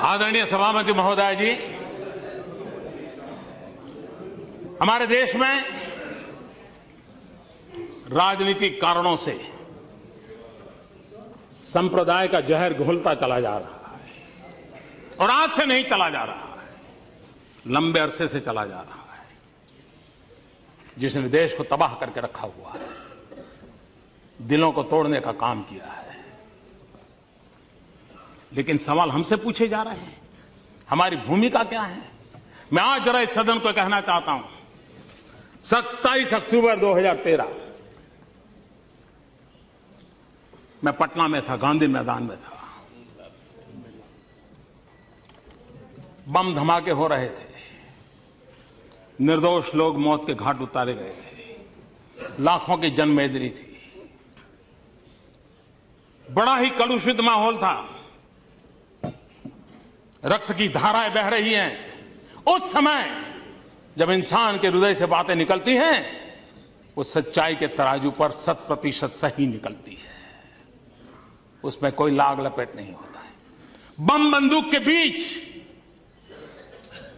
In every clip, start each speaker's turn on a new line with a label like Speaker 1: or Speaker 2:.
Speaker 1: आदरणीय सभापति महोदय जी, हमारे देश में राजनीतिक कारणों से संप्रदाय का जहर घुलता चला जा रहा है और आज से नहीं चला जा रहा है, लंबे अरसे से चला जा रहा है। जिसने देश को तबाह करके रखा हुआ है, दिलों को तोड़ने का काम किया है लेकिन सवाल हमसे पूछे जा रहे हैं। हमारी भूमिका क्या है? मैं आज जरा इस सदन को कहना चाहता हूँ। 27 अक्टूबर 2013 मैं पटना में था, गांधी मैदान में था। बम धमाके हो रहे थे। निर्दोष लोग मौत के घाट उतारे गए थे। लाखों की जनमेदनी थी। बड़ा ही कलुषित माहौल था। रक्त की धाराएँ बह रही हैं। उस समय जब इंसान के हृदय से बातें निकलती हैं, वो सच्चाई के तराजू पर शत प्रतिशत सही निकलती है। उसमें कोई लाग लपेट नहीं होता है। बम बंदूक के बीच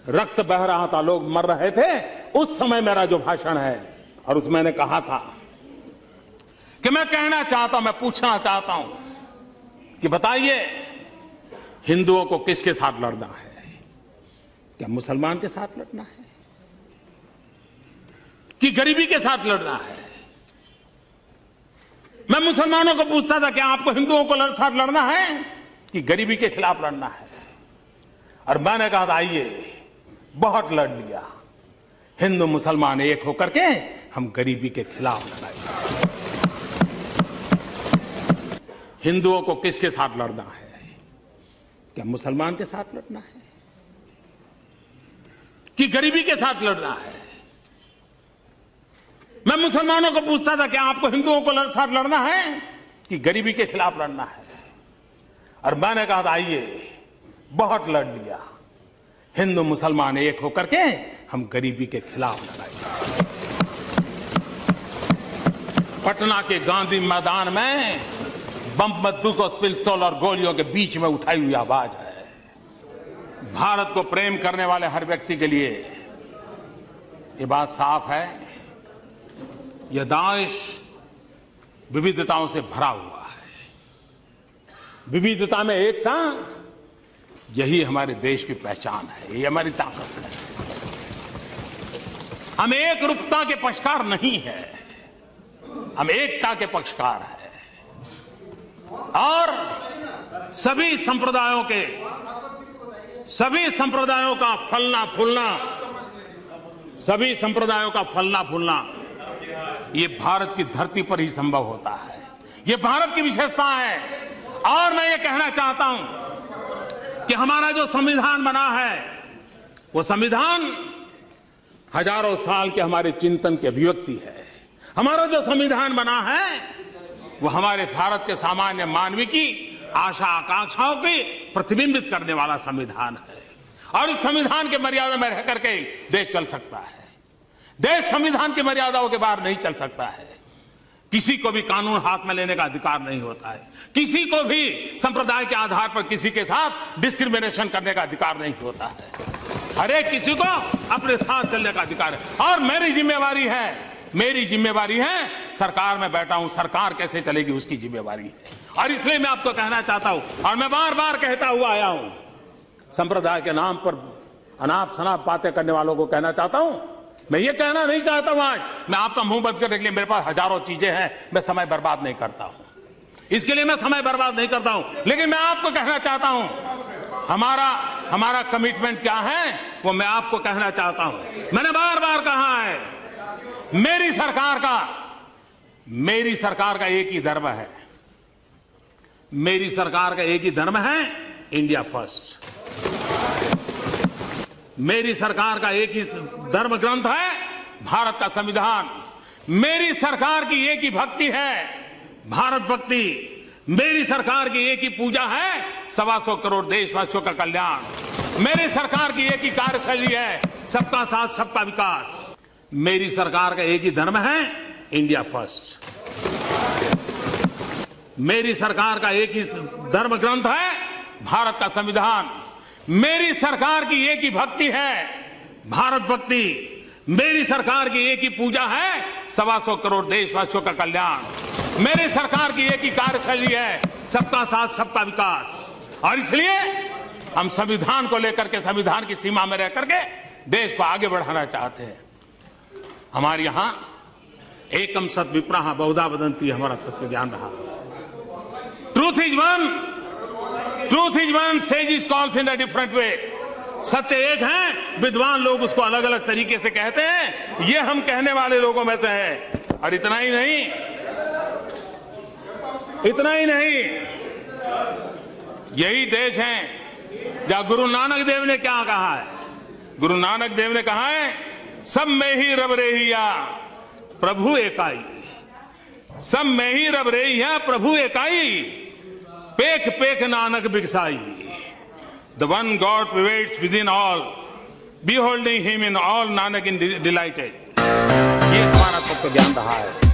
Speaker 1: रक्त बह रहा था, लोग मर रहे थे। उस समय मेरा जो भाषण है, और उसमें मैंने कहा था कि मैं कहना चाहता हूँ, मैं पूछना चाहता हूँ कि बताइए हिंदुओं को किसके साथ लड़ना है? क्या मुसलमान के साथ लड़ना है? कि गरीबी के साथ लड़ना है? मैं मुसलमानों को पूछता था कि आपको हिंदुओं को लड़, साथ लड़ना है? कि गरीबी के खिलाफ लड़ना है। और मैंने कहा था आइए बहुत लड़ लिया। हिंदू मुसलमान एक होकर के हम गरीबी के खिलाफ लड़ाएँगे हिंदुओं को किसके साथ लड़ना है? क्या मुसलमान के साथ लड़ना है? कि गरीबी के साथ लड़ना है? मैं मुसलमानों को पूछता था कि आपको हिंदुओं को लड़, साथ लड़ना है कि गरीबी के खिलाफ लड़ना है? और मैंने कहा था आइए बहुत लड़ लिया। हिंदू मुसलमान एक होकर के हम गरीबी के खिलाफ लड़ाएँगे पटना के गांधी मैदान में बम बंदूक और पिस्तौल और गोलियों के बीच में उठाई हुई आवाज़ है। भारत को प्रेम करने वाले हर व्यक्ति के लिए ये बात साफ़ है। यह दाश विविधताओं से भरा हुआ है। विविधता में एकता, यही हमारे देश की पहचान है ये हमारी ताकत है। हम एक रूपता के पक्षकार नहीं है। हम एकता के पक्षकार हैं। और सभी संप्रदायों के, सभी संप्रदायों का फलना फूलना, सभी संप्रदायों का फलना फूलना, ये भारत की धरती पर ही संभव होता है। ये भारत की विशेषता है। और मैं ये कहना चाहता हूँ कि हमारा जो संविधान बना है, वो संविधान हज़ारों साल के हमारे चिंतन की अभिव्यक्ति है। हमारा जो संविधान बना है वो हमारे भारत के सामान्य मानवी की आशा आकांक्षाओं के प्रतिबिंबित करने वाला संविधान है। और इस संविधान के मर्यादा में रह करके देश चल सकता है। देश संविधान की मर्यादाओं के बाहर नहीं चल सकता है। किसी को भी कानून हाथ में लेने का अधिकार नहीं होता है। किसी को भी संप्रदाय के आधार पर किसी के साथ डिस्क्रिमिनेशन करने का अधिकार नहीं होता है। हर एक किसी को अपने साथ चलने का अधिकार है। और मेरी जिम्मेवारी है मेरी जिम्मेवारी है, सरकार में बैठा हूँ, सरकार कैसे चलेगी उसकी जिम्मेवारी? है और इसलिए मैं आपको कहना चाहता हूँ, और मैं बार बार कहता हुआ आया हूँ, संप्रदाय के नाम पर अनाप शनाप बातें करने वालों को कहना चाहता हूँ। मैं ये कहना नहीं चाहता हूँ आज, मैं आपका मुँह बंद करने के लिए मेरे पास हज़ारों चीज़ें हैं, मैं समय बर्बाद नहीं करता हूँ। इसके लिए मैं समय बर्बाद नहीं करता हूँ, लेकिन मैं आपको कहना चाहता हूँ, हमारा हमारा कमिटमेंट क्या है, वो मैं आपको कहना चाहता हूँ। मैंने बार बार कहा है मेरी सरकार का, मेरी सरकार का एक ही धर्म है। मेरी सरकार का एक ही धर्म है इंडिया फ़र्स्ट। मेरी सरकार का एक ही धर्म ग्रंथ है भारत का संविधान। मेरी सरकार की एक ही भक्ति है भारत भक्ति। मेरी सरकार की एक ही पूजा है सवा सौ करोड़ देशवासियों का कल्याण। मेरी सरकार की एक ही कार्यशैली है सबका साथ, सबका विकास। मेरी सरकार का एक ही धर्म है इंडिया फ़र्स्ट मेरी सरकार का एक ही धर्म ग्रंथ है, भारत का संविधान. मेरी सरकार की एक ही भक्ति है, भारत भक्ति. मेरी सरकार की एक ही पूजा है, सवा सौ करोड़ देशवासियों का कल्याण. मेरी सरकार की एक ही कार्यशैली है, सबका साथ, सबका विकास. और इसलिए हम संविधान को लेकर के, संविधान की सीमा में रह करके देश को आगे बढ़ाना चाहते हैं। हमारे यहाँ एकम सत विप्राह बहुधा बदंती हमारा तत्व ज्ञान रहा। Truth is one truth is one sage is calls in a different way सत्य एक है, विद्वान लोग उसको अलग अलग तरीके से कहते हैं। ये हम कहने वाले लोगों में से है। और इतना ही नहीं। इतना ही नहीं। यही देश है। जहाँ गुरु नानक देव ने क्या कहा है? गुरु नानक देव ने कहा है सब में ही रब रेहिया, प्रभु एकाई। सब में ही रब रेहिया, प्रभु एकाई। पेख पेख Nanak बिकसाई the one god pervades within all beholding him in all Nanak in delighted ये हमारा तत्व ज्ञान रहा है।